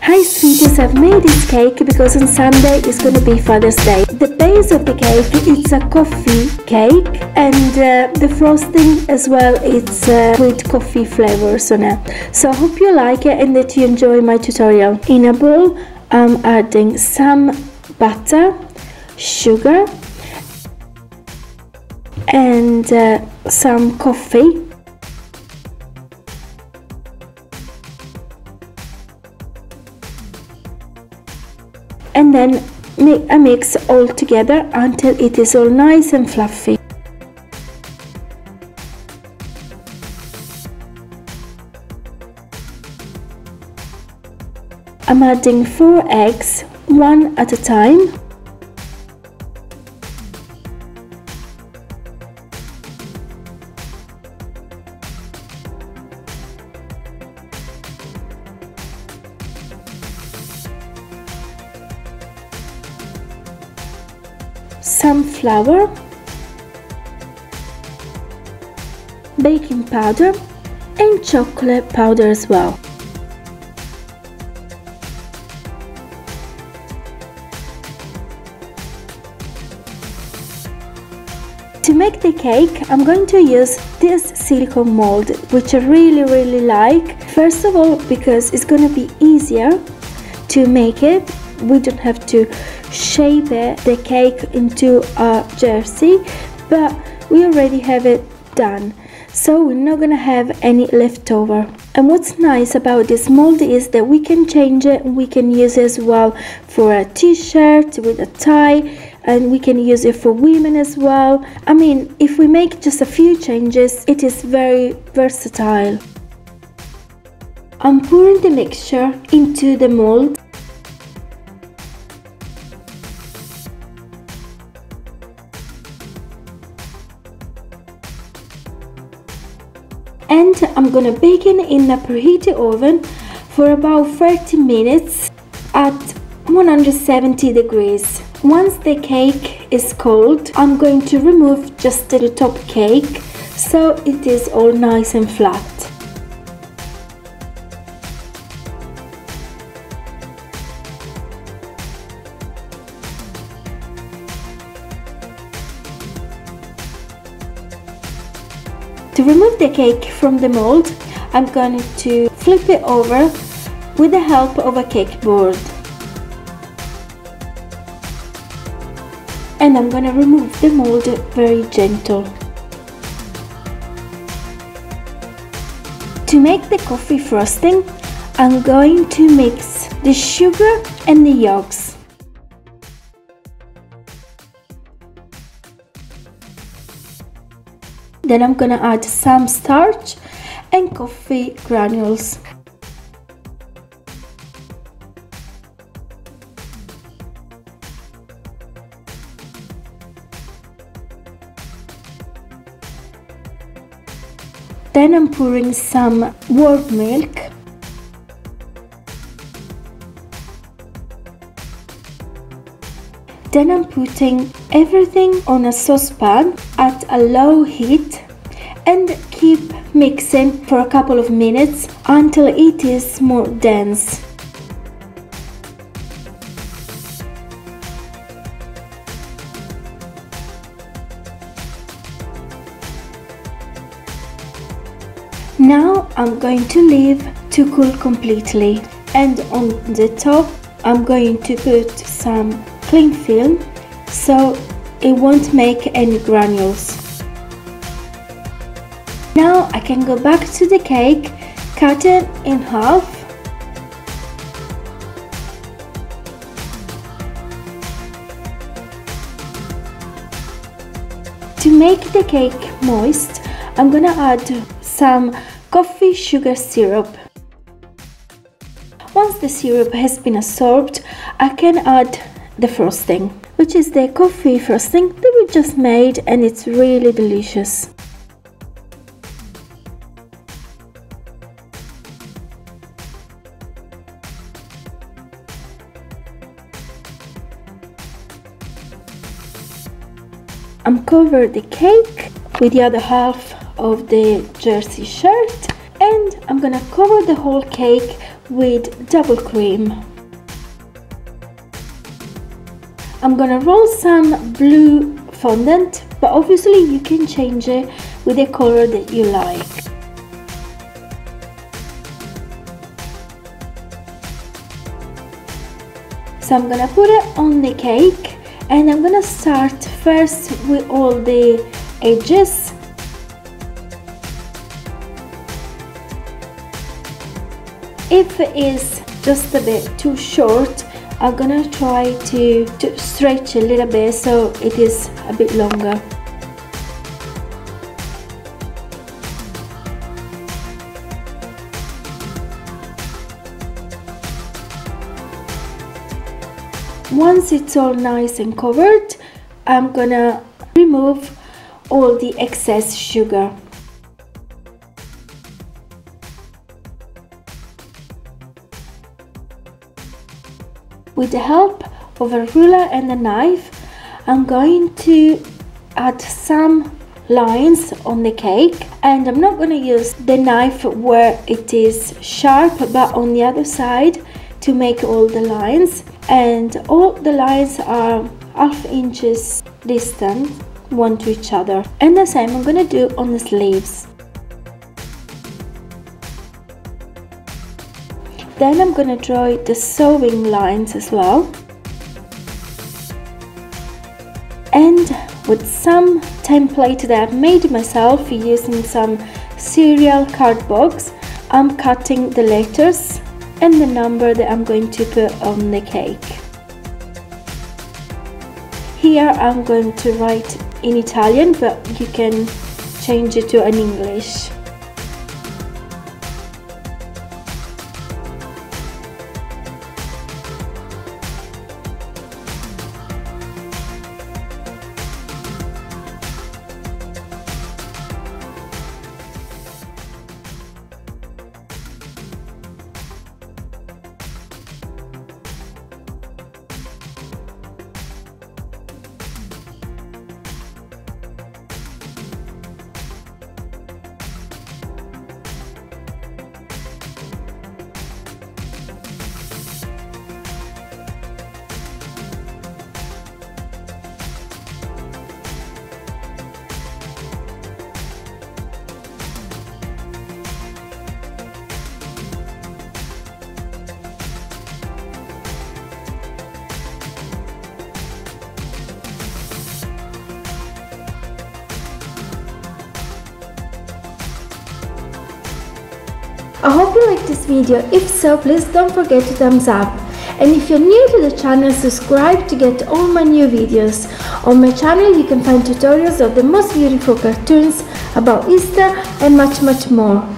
Hi sweeties, I've made this cake because on Sunday is going to be Father's Day. The base of the cake it's a coffee cake and uh, the frosting as well it's uh, with coffee flavors on it. So I hope you like it and that you enjoy my tutorial. In a bowl I'm adding some butter, sugar and uh, some coffee and then I mix all together until it is all nice and fluffy. I'm adding 4 eggs, one at a time. Some flour, baking powder and chocolate powder as well. To make the cake, I'm going to use this silicone mold, which I really really like. First of all, because it's going to be easier to make it we don't have to shape it, the cake into a jersey but we already have it done. So we're not gonna have any leftover. And what's nice about this mold is that we can change it. We can use it as well for a t-shirt with a tie and we can use it for women as well. I mean if we make just a few changes it is very versatile. I'm pouring the mixture into the mold and I'm gonna bake it in a preheated oven for about 30 minutes at 170 degrees. Once the cake is cold, I'm going to remove just the top cake so it is all nice and flat. To remove the cake from the mold, I'm going to flip it over with the help of a cake board. And I'm going to remove the mold very gentle. To make the coffee frosting, I'm going to mix the sugar and the yolks. Then I'm gonna add some starch and coffee granules. Then I'm pouring some warm milk Then I'm putting everything on a saucepan at a low heat and keep mixing for a couple of minutes until it is more dense. Now I'm going to leave to cool completely and on the top I'm going to put some cling film so it won't make any granules. Now I can go back to the cake, cut it in half To make the cake moist, I'm gonna add some coffee sugar syrup. Once the syrup has been absorbed, I can add the frosting, which is the coffee frosting that we just made and it's really delicious. I'm covered the cake with the other half of the jersey shirt and I'm gonna cover the whole cake with double cream. I'm gonna roll some blue fondant but obviously you can change it with the color that you like. So I'm gonna put it on the cake and I'm gonna start first with all the edges if it is just a bit too short I'm gonna try to, to stretch a little bit so it is a bit longer. Once it's all nice and covered I'm gonna remove all the excess sugar with the help of a ruler and a knife I'm going to add some lines on the cake and I'm not going to use the knife where it is sharp but on the other side to make all the lines. And all the lines are half inches distant one to each other. And the same I'm going to do on the sleeves Then I'm going to draw the sewing lines as well. And with some template that I've made myself using some cereal card box, I'm cutting the letters and the number that I'm going to put on the cake. Here I'm going to write in Italian, but you can change it to an English. I hope you liked this video, if so please don't forget to thumbs up. And if you're new to the channel, subscribe to get all my new videos. On my channel you can find tutorials of the most beautiful cartoons about Easter and much much more.